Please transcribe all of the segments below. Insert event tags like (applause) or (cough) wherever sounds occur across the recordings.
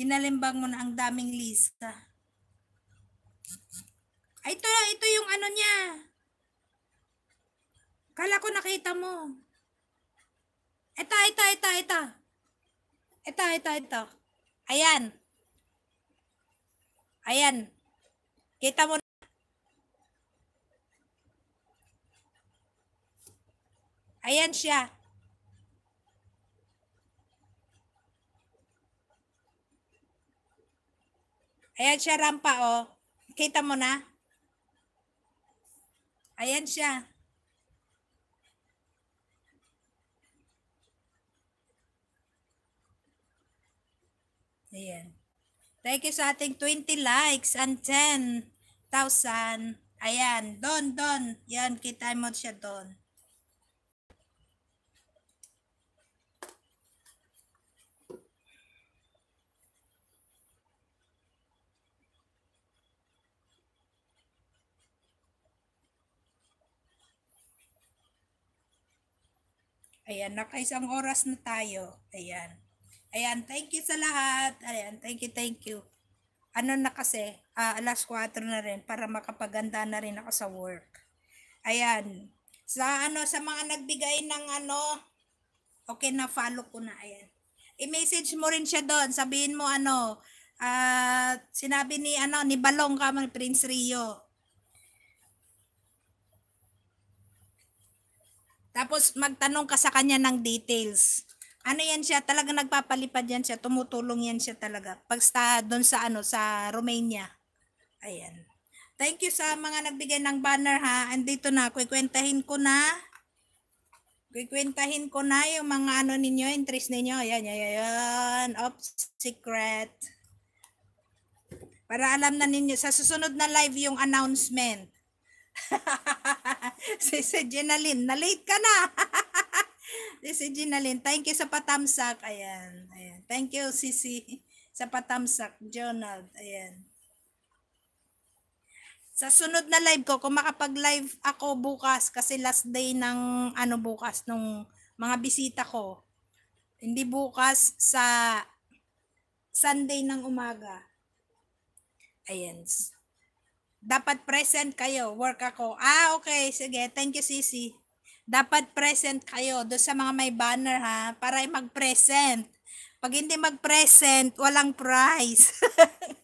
Kinalimbang mo na ang daming lista. Ay, ito, ito yung ano niya. Kala ko nakita mo. Ito, ito, ito, ito. Ito, ito, ito. Ayan. Ayan. Kita mo na. Ayan siya. Ayan siya rampa, oh. Kita mo na? Ayan siya. Ayan. Thank you sa ating 20 likes and 10,000. Ayan. Don, don. Yan, kita mo siya don. Ayan, nakaisang oras na tayo. Ayan. Ayan, thank you sa lahat. Ayan, thank you, thank you. Ano na kasi, ah, alas 4 na rin para makapaganda na rin ako sa work. Ayan. Sa ano, sa mga nagbigay ng ano, okay na, follow ko na. Ayan. I-message mo rin siya doon. Sabihin mo ano, ah, sinabi ni ano, ni Balong ka, Prince Rio. Tapos magtanong ka sa kanya ng details. Ano yan siya? Talaga nagpapalipad yan siya. Tumutulong yan siya talaga. Pag sa, doon sa ano, sa Romania. Ayan. Thank you sa mga nagbigay ng banner ha. Andito na. Kukwentahin ko na. Kukwentahin ko na yung mga ano ninyo, interest ninyo. Ayan, ayan, ayan. Oops, secret. Para alam na ninyo, sa susunod na live yung announcement. (laughs) si, si Ginaline, na-late ka na. (laughs) si, Ginaline, thank you sa patamsak. Ayan, ayan. Thank you, Sisi, sa patamsak. Jonald, ayan. Sa sunod na live ko, kung makapag-live ako bukas, kasi last day ng ano bukas, nung mga bisita ko. Hindi bukas, sa Sunday ng umaga. Ayan dapat present kayo. Work ako. Ah, okay. Sige. Thank you, Sisi. Dapat present kayo do sa mga may banner ha para mag-present. Pag hindi mag-present, walang prize.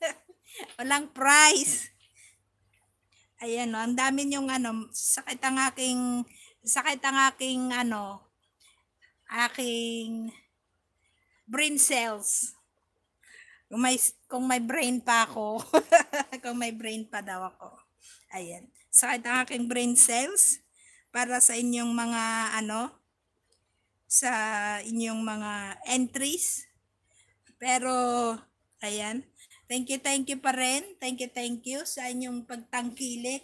(laughs) walang prize. Ayan, no, ang dami yung ano, sakit ang aking sakit ang aking ano aking brain cells. Kung may, kung may brain pa ako. (laughs) kung may brain pa daw ako. Ayan. Sakit ang aking brain cells para sa inyong mga ano, sa inyong mga entries. Pero, ayan. Thank you, thank you pa rin. Thank you, thank you sa inyong pagtangkilik.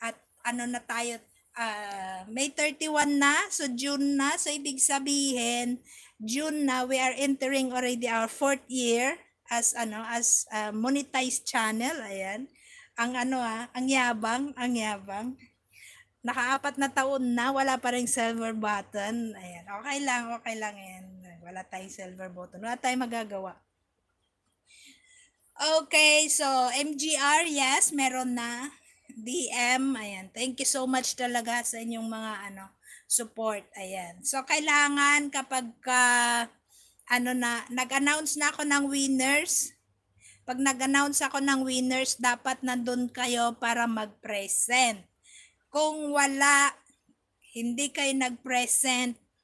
At ano na tayo, uh, May 31 na, so June na. So, ibig sabihin, June na, we are entering already our fourth year as ano as uh, monetized channel ayan. Ang ano ah ang yabang ang yabang. Nakaapat na taon na wala pa ring silver button. Ayan okay lang okay lang yan wala tayong silver button wala tayong magagawa. Okay so MGR yes meron na. DM ayan. Thank you so much talaga sa inyong mga ano support ayan. So kailangan kapag uh, ano na, nag-announce na ako ng winners. Pag nag-announce ako ng winners, dapat nandun kayo para mag-present. Kung wala, hindi kayo nag-present,